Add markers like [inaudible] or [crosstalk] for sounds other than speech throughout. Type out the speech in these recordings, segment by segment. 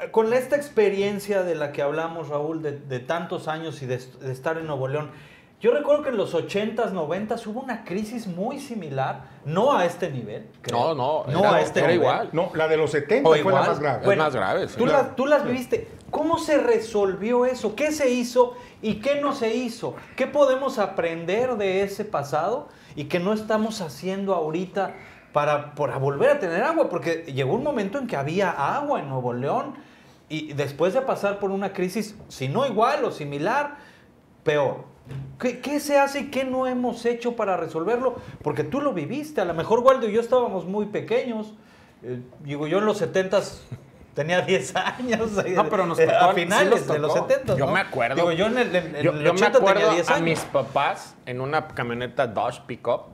eh, con esta experiencia de la que hablamos, Raúl, de, de tantos años y de, de estar en Nuevo León, yo recuerdo que en los 80s, 90s hubo una crisis muy similar, no a este nivel. creo. No, no, no era- a este era nivel. igual. No, la de los 70 O fue la más grave. Es más grave, sí. Tú, Claro. tú las viviste. ¿Cómo se resolvió eso? ¿Qué se hizo y qué no se hizo? ¿Qué podemos aprender de ese pasado y que no estamos haciendo ahorita para, para volver a tener agua? Porque llegó un momento en que había agua en Nuevo León y después de pasar por una crisis, si no igual o similar, peor. ¿Qué, qué se hace y qué no hemos hecho para resolverlo? Porque tú lo viviste. A lo mejor Waldo y yo estábamos muy pequeños. Eh, digo, yo en los 70s tenía 10 años. No, pero nos eh, tocó, A sí finales nos de los tocó. 70 Yo me acuerdo. Digo, yo en el, en- en Yo, el yo me 80 acuerdo tenía 10 a años. mis papás en una camioneta Dodge Pickup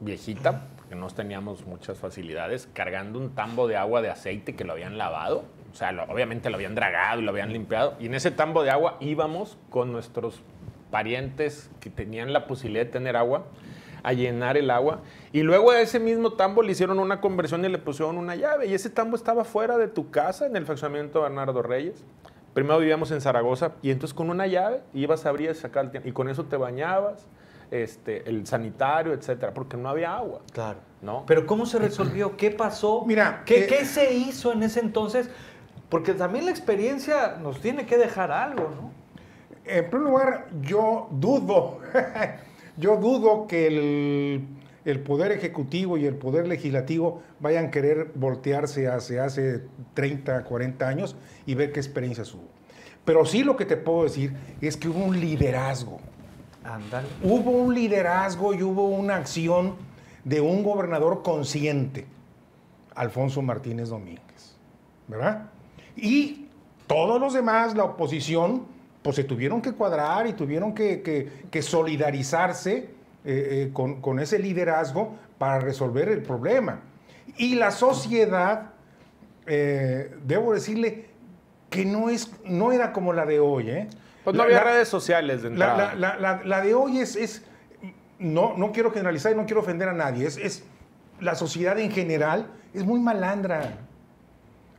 viejita, no teníamos muchas facilidades, cargando un tambo de agua de aceite que lo habían lavado. O sea, obviamente lo habían dragado y lo habían limpiado. Y en ese tambo de agua íbamos con nuestros parientes que tenían la posibilidad de tener agua a llenar el agua. Y luego a ese mismo tambo le hicieron una conversión y le pusieron una llave. Y ese tambo estaba fuera de tu casa, en el fraccionamiento Bernardo Reyes. Primero vivíamos en Zaragoza y entonces con una llave ibas a abrir y sacar el tiempo. Y con eso te bañabas, este, el sanitario, etcétera, porque no había agua. Claro. ¿no? Pero ¿cómo se resolvió? ¿Qué pasó? Mira, ¿Qué, eh, qué se hizo en ese entonces? Porque también la experiencia nos tiene que dejar algo, ¿no? En primer lugar, yo dudo, [laughs] yo dudo que el, el Poder Ejecutivo y el Poder Legislativo vayan a querer voltearse hacia hace 30, 40 años y ver qué experiencias hubo. Pero sí lo que te puedo decir es que hubo un liderazgo. Hubo un liderazgo y hubo una acción de un gobernador consciente, Alfonso Martínez Domínguez, ¿verdad? Y todos los demás, la oposición, pues se tuvieron que cuadrar y tuvieron que, solidarizarse eh, eh, con, con ese liderazgo para resolver el problema. Y la sociedad, eh, debo decirle que no, es, no era como la de hoy, ¿eh? Pues no La- había la- redes sociales de la, entrada. la- la- la- la de hoy es, es- no, no quiero generalizar y no quiero ofender a nadie, es, es- la sociedad en general es muy malandra.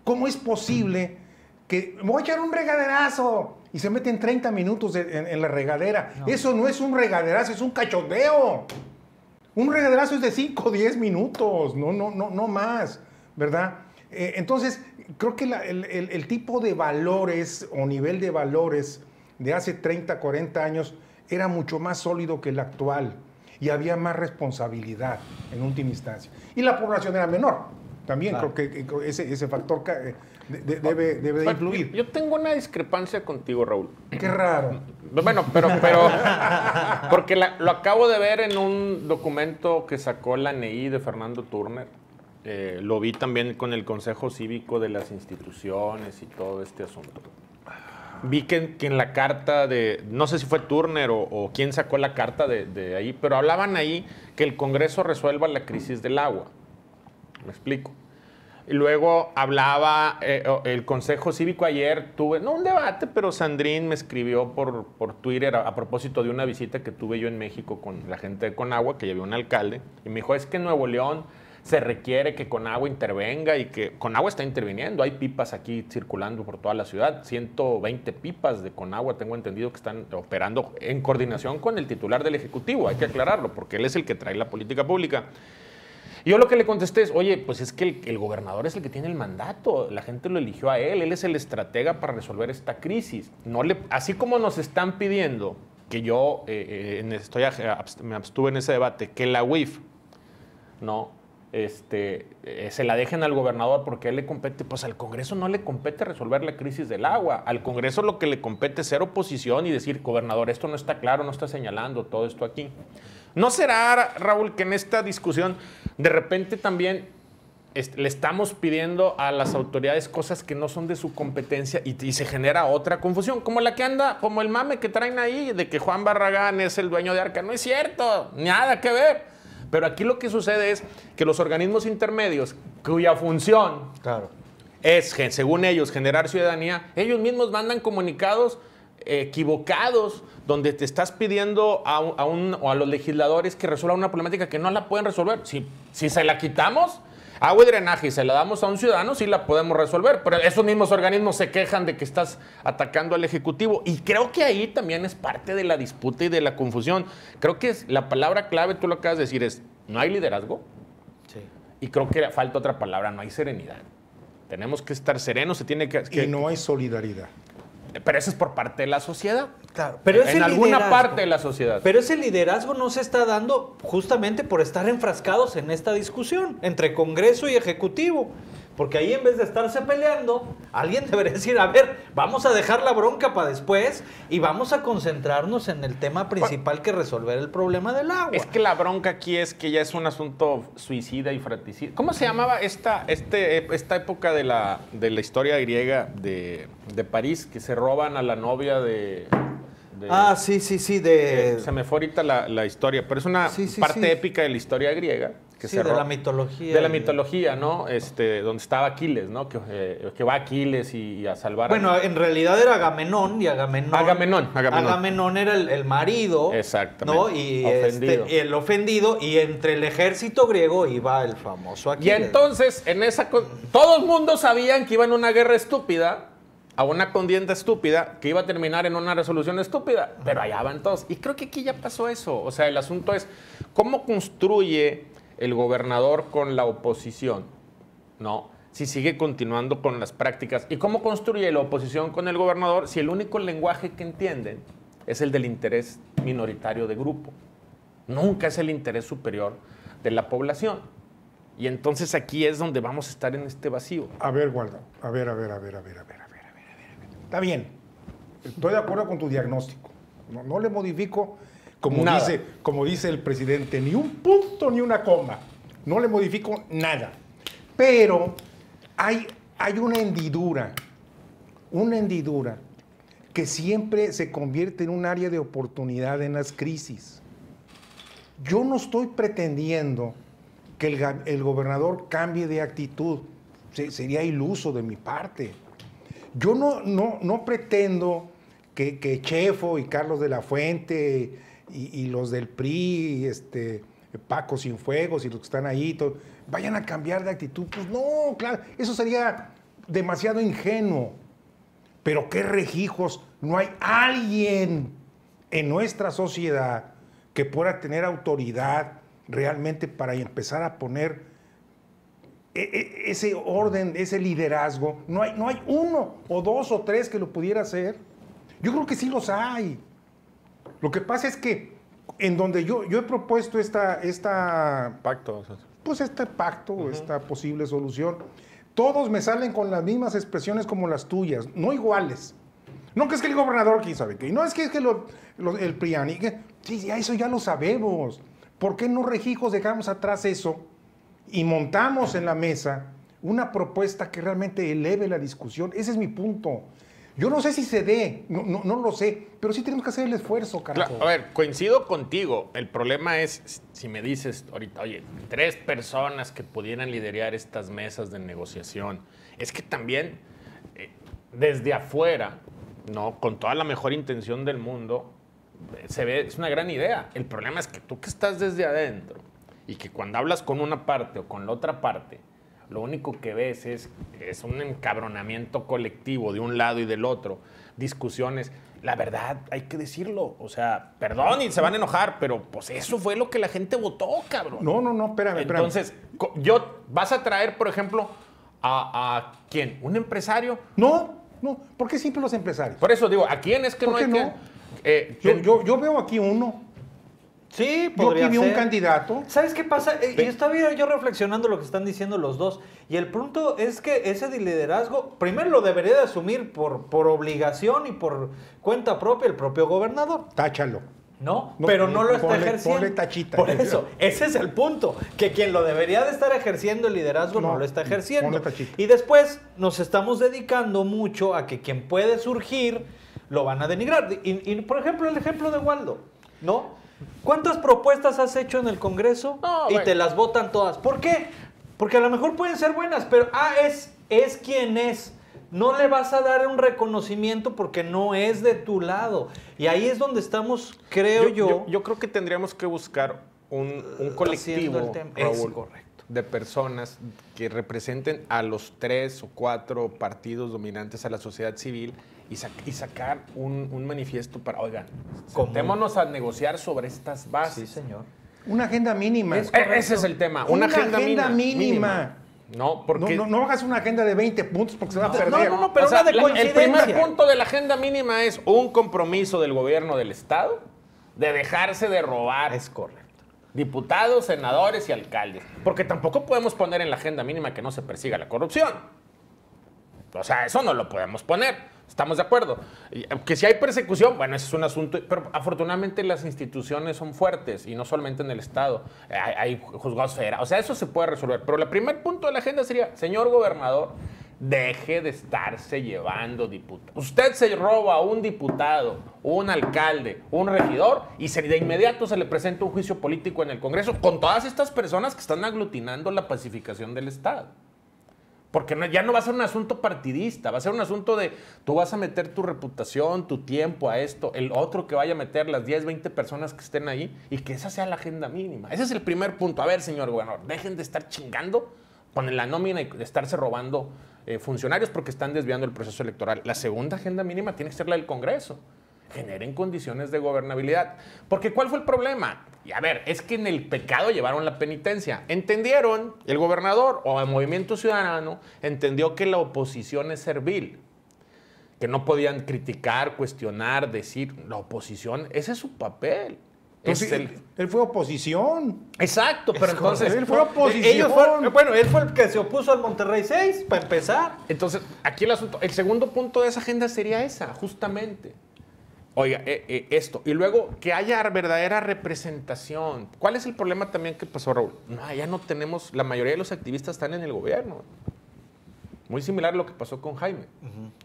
¿Cómo es posible que me voy a echar un regaderazo y se meten 30 minutos de- en, en la regadera? Eso no es un regaderazo, es un cachondeo. Un regaderazo es de 5 o 10 minutos, no, no, no, no más, ¿verdad? Eh, entonces, creo que la- el, el- el tipo de valores o nivel de valores de hace 30, 40 años era mucho más sólido que el actual y había más responsabilidad en última instancia. Y la población era menor. También Claro. creo que ese, ese factor eh, de- de- debe, debe de influir. Yo, yo tengo una discrepancia contigo, Raúl. Qué raro. Bueno, pero, pero porque la- lo acabo de ver en un documento que sacó la NEI de Fernando Turner. Eh, lo vi también con el Consejo Cívico de las Instituciones y todo este asunto. Vi que, en- la carta de, no sé si fue Turner o, o quién sacó la carta de, ahí, pero hablaban ahí que el Congreso resuelva la crisis del agua. Me explico. Y luego hablaba eh, el Consejo Cívico ayer, tuve, no un debate, pero Sandrín me escribió por, por Twitter a, a propósito de una visita que tuve yo en México con la gente de Conagua, que llevé un alcalde, y me dijo, es que en Nuevo León se requiere que Conagua intervenga y que Conagua está interviniendo. Hay pipas aquí circulando por toda la ciudad, 120 pipas de Conagua, tengo entendido que están operando en coordinación con el titular del Ejecutivo, hay que aclararlo, porque él es el que trae la política pública. Y yo lo que le contesté es, oye, pues es que el, gobernador es el que tiene el mandato, la gente lo eligió a él, él es el estratega para resolver esta crisis. No así como nos están pidiendo, que yo eh, eh, estoy, me abstuve en ese debate, que la UIF, ¿no? Este, eh, se la dejen al gobernador porque él le compete, pues al Congreso no le compete resolver la crisis del agua, al Congreso lo que le compete es ser oposición y decir, gobernador, esto no está claro, no está señalando todo esto aquí. ¿No será, Raúl, que en esta discusión de repente también est- le estamos pidiendo a las autoridades cosas que no son de su competencia y, y se genera otra confusión? Como la que anda, como el mame que traen ahí de que Juan Barragán es el dueño de Arca. No es cierto, nada que ver. Pero aquí lo que sucede es que los organismos intermedios, cuya función Claro. es, según ellos, generar ciudadanía, ellos mismos mandan comunicados eh, equivocados donde te estás pidiendo a, un- a un- o a los legisladores que resuelvan una problemática que no la pueden resolver. Si, si se la quitamos, agua y drenaje y se la damos a un ciudadano, sí la podemos resolver. Pero esos mismos organismos se quejan de que estás atacando al Ejecutivo. Y creo que ahí también es parte de la disputa y de la confusión. Creo que es, la palabra clave, tú lo acabas de decir, es no hay liderazgo. Sí. Y creo que falta otra palabra, no hay serenidad. Tenemos que estar serenos, se tiene que... que- Y no hay solidaridad. Pero eso es por parte de la sociedad. Claro, pero en ese alguna liderazgo- parte de la sociedad. Pero ese liderazgo no se está dando justamente por estar enfrascados en esta discusión entre Congreso y Ejecutivo. Porque ahí en vez de estarse peleando, alguien [laughs] debería decir, a ver, vamos a dejar la bronca para después y vamos a concentrarnos en el tema principal que resolver el problema del agua. Es que la bronca aquí es que ya es un asunto suicida y fratricida. ¿Cómo se llamaba esta, este, esta época de la, de la historia griega de, de París que se roban a la novia de... de- Ah, sí, sí, sí, eh, de... se me fue ahorita la, la historia, pero es una Sí, sí, parte sí. épica de la historia griega. Que sí, se de la mitología. De la y- mitología, ¿no? Este, donde estaba Aquiles, ¿no? Que, eh, que va Aquiles y, y a salvar a- Bueno, en realidad era Agamenón y Agamenón. Agamenón, Agamenón. Agamenón era el, el marido. Exactamente. ¿no? Y Ofendido. este, el ofendido. Y entre el ejército griego iba el famoso Y Aquiles. entonces, en esa. Todo el mundo sabían que iba en una guerra estúpida, a una contienda estúpida, que iba a terminar en una resolución estúpida. Pero allá van todos. Y creo que aquí ya pasó eso. O sea, el asunto es cómo construye el gobernador con la oposición, ¿no? Si sigue continuando con las prácticas. ¿Y cómo construye la oposición con el gobernador si el único lenguaje que entienden es el del interés minoritario de grupo? Nunca es el interés superior de la población. Y entonces aquí es donde vamos a estar en este vacío. A ver, guarda. A ver, a ver, a ver, a ver, a ver, a ver, a ver, a ver. Está bien. Estoy de acuerdo con tu diagnóstico. No, no le modifico, como Nada. dice, como dice el presidente, ni un punto ni una coma. No le modifico nada. Pero hay, hay una hendidura, una hendidura que siempre se convierte en un área de oportunidad en las crisis. Yo no estoy pretendiendo que el, el gobernador cambie de actitud. Se- sería iluso de mi parte. Yo no, no, no pretendo que, que Chefo y Carlos de la Fuente y, los del PRI, este, Paco Sinfuegos y los que están ahí, to- vayan a cambiar de actitud. Pues no, claro, eso sería demasiado ingenuo. Pero qué regijos, no hay alguien en nuestra sociedad que pueda tener autoridad realmente para empezar a poner e- e- ese orden, ese liderazgo. No hay, no hay uno o dos o tres que lo pudiera hacer. Yo creo que sí los hay. Lo que pasa es que en donde yo, yo he propuesto esta, esta Pacto. pues este pacto, esta posible solución, todos me salen con las mismas expresiones como las tuyas, no iguales. No que es que el gobernador, quién sabe qué, no es que es que lo- lo- el PRIANI, que, sí, ya eso ya lo sabemos. ¿Por qué no rejijos dejamos atrás eso y montamos en la mesa una propuesta que realmente eleve la discusión? Ese es mi punto. Yo no sé si se dé, no, no, no lo sé, pero sí tenemos que hacer el esfuerzo, carajo. Claro, a ver, coincido contigo. El problema es si me dices ahorita, oye, tres personas que pudieran liderar estas mesas de negociación. Es que también eh, desde afuera, no, con toda la mejor intención del mundo, eh, se ve es una gran idea. El problema es que tú que estás desde adentro y que cuando hablas con una parte o con la otra parte, lo único que ves es, es un encabronamiento colectivo de un lado y del otro, discusiones. La verdad, hay que decirlo. O sea, perdón y se van a enojar, pero pues eso fue lo que la gente votó, cabrón. No, no, no, espérame, espérame. Entonces, yo, vas a traer, por ejemplo, a, a quién? ¿Un empresario? No, no, ¿por qué siempre los empresarios? Por eso digo, ¿a quién es que ¿Por no hay no? que...? eh, yo, yo veo aquí uno, Sí, yo podría aquí vi un ser. candidato. ¿Sabes qué pasa? Eh, Yo estaba yo reflexionando lo que están diciendo los dos. Y el punto es que ese de liderazgo, primero lo debería de asumir por, por obligación y por cuenta propia el propio gobernador. Táchalo. ¿No? No, Pero no lo está ponle- ejerciendo. ponle tachita. Por eso, ese es el punto. Que quien lo debería de estar ejerciendo el liderazgo no, No, lo está ejerciendo. ponle tachita. Y después nos estamos dedicando mucho a que quien puede surgir lo van a denigrar. Y, y, por ejemplo, el ejemplo de Waldo, ¿no? ¿Cuántas propuestas has hecho en el Congreso No, y bueno. te las votan todas? ¿Por qué? Porque a lo mejor pueden ser buenas, pero ah, es, es quien es. No le vas a dar un reconocimiento porque no es de tu lado. Y ahí es donde estamos, creo yo, yo, yo creo que tendríamos que buscar un, colectivo, el tema. Es Raúl, correcto. De personas que representen a los tres o cuatro partidos dominantes a la sociedad civil y, sac- y sacar un, un manifiesto para, oigan, sentémonos a negociar sobre estas Sí, bases. señor. Una agenda mínima. Es E- Ese es el tema, una, Una agenda, agenda mínima. mínima. No, No, porque... no, no hagas una agenda de 20 puntos porque se va a No, perder. no, no, pero O sea, una de la- el primer punto de la agenda mínima es un compromiso del gobierno del Estado de dejarse de robar Es correcto. Diputados, senadores y alcaldes. Porque tampoco podemos poner en la agenda mínima que no se persiga la corrupción. O sea, eso no lo podemos poner. Estamos de acuerdo. Eh, Que si hay persecución, bueno, ese es un asunto. Pero afortunadamente las instituciones son fuertes y no solamente en el Estado. Eh, Hay, hay juzgados federales. O sea, eso se puede resolver. Pero el primer punto de la agenda sería, señor gobernador, deje de estarse llevando diputados. Usted se roba a un diputado, un alcalde, un regidor y se- de inmediato se le presenta un juicio político en el Congreso con todas estas personas que están aglutinando la pacificación del Estado. Porque ya no va a ser un asunto partidista, va a ser un asunto de tú vas a meter tu reputación, tu tiempo a esto, el otro que vaya a meter las 10, 20 personas que estén ahí y que esa sea la agenda mínima. Ese es el primer punto. A ver, señor gobernador, dejen de estar chingando con la nómina y de estarse robando eh, funcionarios porque están desviando el proceso electoral. La segunda agenda mínima tiene que ser la del Congreso. Generen condiciones de gobernabilidad. Porque ¿cuál fue el problema? Y a ver, es que en el pecado llevaron la penitencia. Entendieron, el gobernador o el movimiento ciudadano entendió que la oposición es servil. Que no podían criticar, cuestionar, decir, la oposición, ese es su papel. Es Entonces, el- él, fue oposición. Exacto, pero entonces... Él fue oposición. Ellos fueron- bueno, él fue el que se opuso al Monterrey 6, para empezar. Entonces, aquí el asunto, el segundo punto de esa agenda sería esa, justamente. Oiga, eh, eh, esto. Y luego que haya verdadera representación. ¿Cuál es el problema también que pasó, Raúl? No, ya no tenemos, la mayoría de los activistas están en el gobierno. Muy similar a lo que pasó con Jaime.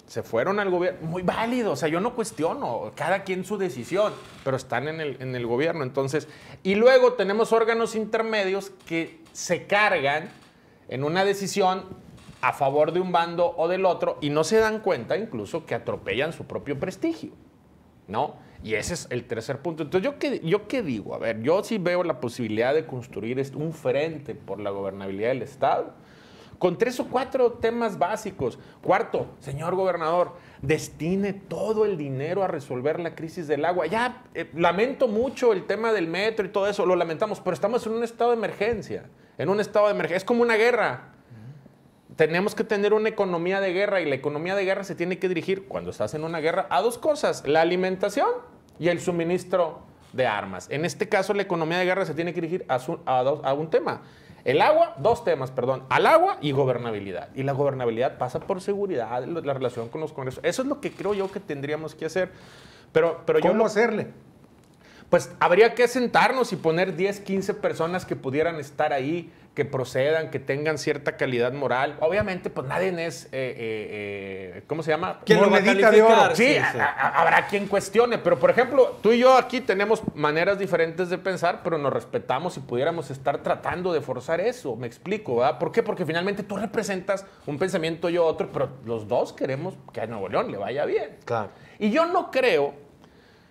Se fueron al gobierno. Muy válido, o sea, yo no cuestiono, cada quien su decisión, pero están en el, en el gobierno. Entonces, y luego tenemos órganos intermedios que se cargan en una decisión a favor de un bando o del otro y no se dan cuenta incluso que atropellan su propio prestigio. ¿no? Y ese es el tercer punto. Entonces, ¿yo qué, ¿yo qué digo? A ver, yo sí veo la posibilidad de construir un frente por la gobernabilidad del Estado con tres o cuatro temas básicos. Cuarto, señor gobernador, destine todo el dinero a resolver la crisis del agua. Ya, eh, lamento mucho el tema del metro y todo eso, lo lamentamos, pero estamos en un estado de emergencia, en un estado de emergencia. Es como una guerra tenemos que tener una economía de guerra y la economía de guerra se tiene que dirigir, cuando estás en una guerra, a dos cosas, la alimentación y el suministro de armas. En este caso, la economía de guerra se tiene que dirigir a, un tema. El agua, dos temas, perdón, al agua y gobernabilidad. Y la gobernabilidad pasa por seguridad, la la relación con los congresos. Eso es lo que creo yo que tendríamos que hacer. Pero, pero yo ¿Cómo no- hacerle? Pues habría que sentarnos y poner 10, 15 personas que pudieran estar ahí, que procedan, que tengan cierta calidad moral. Obviamente, pues nadie es, eh, eh, eh, ¿cómo se llama? ¿Quién lo va a Monedita de oro. Sí, Sí, a- sí. a- habrá quien cuestione, pero por ejemplo, tú y yo aquí tenemos maneras diferentes de pensar, pero nos respetamos y pudiéramos estar tratando de forzar eso, me explico, ¿verdad? ¿Por qué? Porque finalmente tú representas un pensamiento, yo otro, pero los dos queremos que a Nuevo León le vaya bien. Claro. Y yo no creo,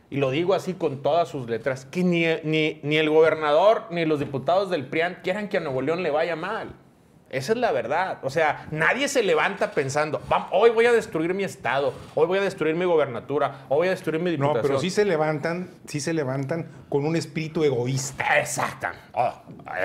y lo digo así con todas sus letras, que ni, ni, ni el gobernador ni los diputados del PRIAN quieran que a Nuevo León le vaya mal. Esa es la verdad. O sea, nadie se levanta pensando, "Vam- hoy voy a destruir mi estado, hoy voy a destruir mi gobernatura, hoy voy a destruir mi No, diputación. pero sí se levantan, sí se levantan con un espíritu egoísta. Exacto. Oh,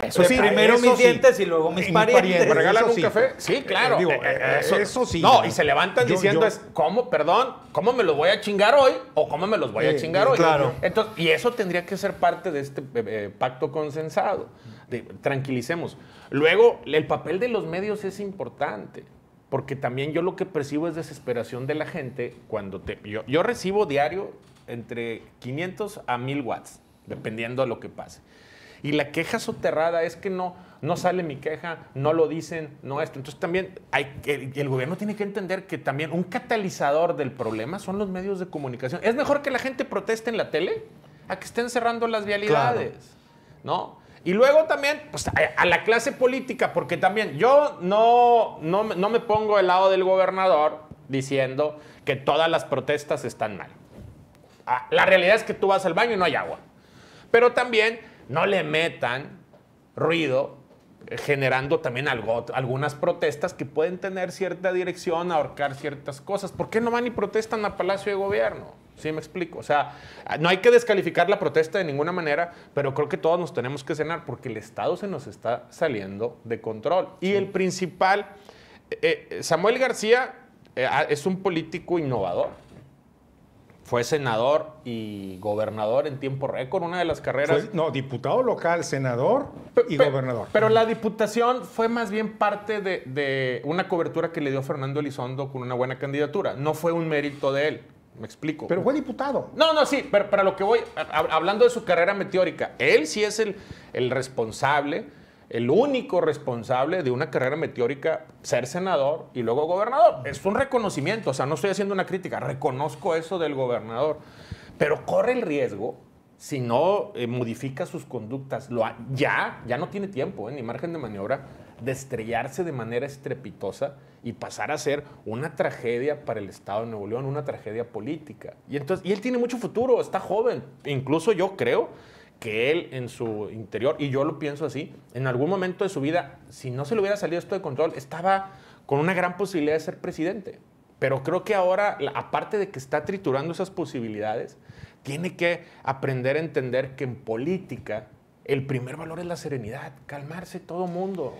eso De sí. primero eso mis sí. dientes y luego mis parientes. parientes. ¿Me regalan un sí. café? Sí, claro. Eh, digo, Eh, eh, eso sí. No, y se levantan Yo- diciendo yo- es, ¿cómo, perdón? ¿Cómo me los voy a chingar hoy o cómo me los voy a chingar hoy? claro. Entonces, y eso tendría que ser parte de este pacto consensado. De- tranquilicemos. Luego, el papel de los medios es importante. Porque también yo lo que percibo es desesperación de la gente cuando te... Yo, yo recibo diario entre 500 a 1000 watts, dependiendo de lo que pase. Y la queja soterrada es que no, no sale mi queja, no lo dicen, no esto. Entonces también hay, el, el gobierno tiene que entender que también un catalizador del problema son los medios de comunicación. Es mejor que la gente proteste en la tele a que estén cerrando las vialidades, ¿no? Y luego también, pues a, la clase política, porque también yo no, no, no me pongo del lado del gobernador diciendo que todas las protestas están mal. Ah, La realidad es que tú vas al baño y no hay agua. Pero también no le metan ruido generando también algo, algunas protestas que pueden tener cierta dirección, ahorcar ciertas cosas. ¿Por qué no van y protestan a Palacio de Gobierno? ¿Sí me explico? O sea, no hay que descalificar la protesta de ninguna manera, pero creo que todos nos tenemos que cenar porque el Estado se nos está saliendo de control. Y el principal, eh, eh, Samuel García eh, es un político innovador. Fue senador y gobernador en tiempo récord, una de las carreras. no, diputado local, senador y gobernador. Pero la diputación fue más bien parte de, de, una cobertura que le dio Fernando Elizondo con una buena candidatura. No fue un mérito de él. Me explico. Pero fue diputado. No, no, sí, pero para lo que voy, hablando de su carrera meteórica, él sí es el, el responsable, el único responsable de una carrera meteórica, ser senador y luego gobernador. Es un reconocimiento, o sea, no estoy haciendo una crítica, reconozco eso del gobernador, pero corre el riesgo si no eh, modifica sus conductas, lo ya, ya no tiene tiempo, eh, ni margen de maniobra, de estrellarse de manera estrepitosa y pasar a ser una tragedia para el Estado de Nuevo León, una tragedia política. Y, entonces, y él tiene mucho futuro, está joven. Incluso yo creo que él en su interior, y yo lo pienso así, en algún momento de su vida, si no se le hubiera salido esto de control, estaba con una gran posibilidad de ser presidente. Pero creo que ahora, aparte de que está triturando esas posibilidades, tiene que aprender a entender que en política el primer valor es la serenidad, calmarse todo mundo.